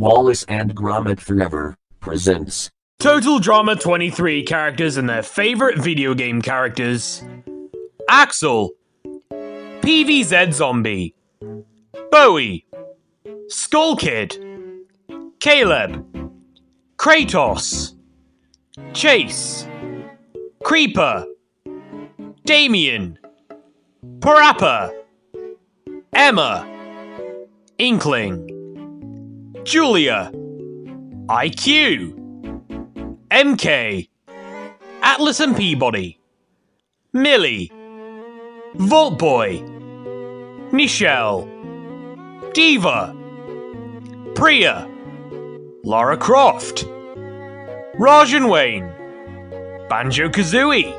Wallace and Gromit Forever presents Total Drama 23 characters and their favorite video game characters. Axel, PVZ Zombie, Bowie, Skull Kid, Caleb, Kratos, Chase, Creeper, Damien, Parappa, Emma, Inkling, Julia, IQ, MK, Atlas and P-body, Millie, Vault Boy, Nichelle, Diva, Priya, Lara Croft, Raj and Wayne, Banjo Kazooie,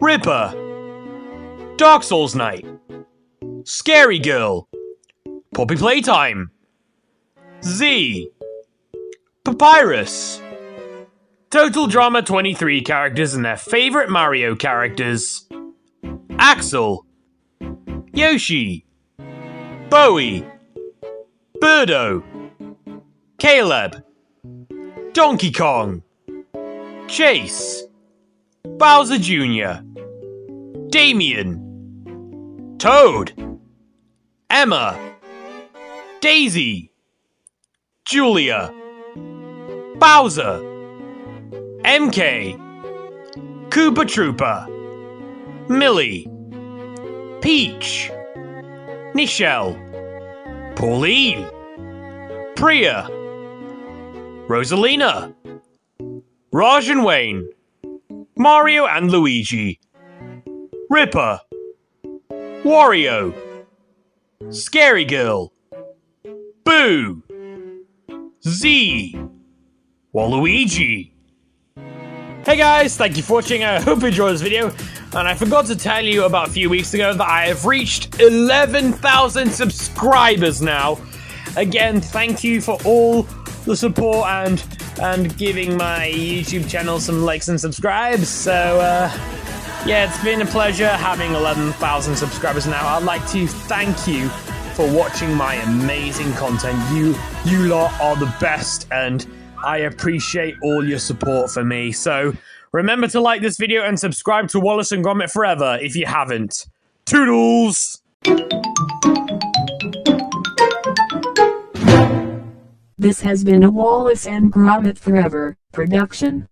Ripper, Dark Souls Knight, Scary Girl, Poppy Playtime, Zee, Papyrus, Total Drama 23 characters and their favorite Mario characters. Axel, Yoshi, Bowie, Birdo, Caleb, Donkey Kong, Chase, Bowser Jr., Damien, Toad, Emma, Daisy, Julia, Bowser, MK, Koopa Troopa, Millie, Peach, Nichelle, Pauline, Priya, Rosalina, Raj and Wayne, Mario and Luigi, Ripper, Wario, Scary Girl, Boo, Zee, Waluigi. Hey guys, thank you for watching. I hope you enjoyed this video. And I forgot to tell you about a few weeks ago that I have reached 11,000 subscribers now. Again, thank you for all the support and and giving my YouTube channel some likes and subscribes. So uh, yeah, it's been a pleasure having 11,000 subscribers now. I'd like to thank you for watching my amazing content. You you lot are the best and I appreciate all your support for me. So remember to like this video and subscribe to Wallace and Gromit Forever if you haven't. Toodles! This has been a Wallace and Gromit Forever production.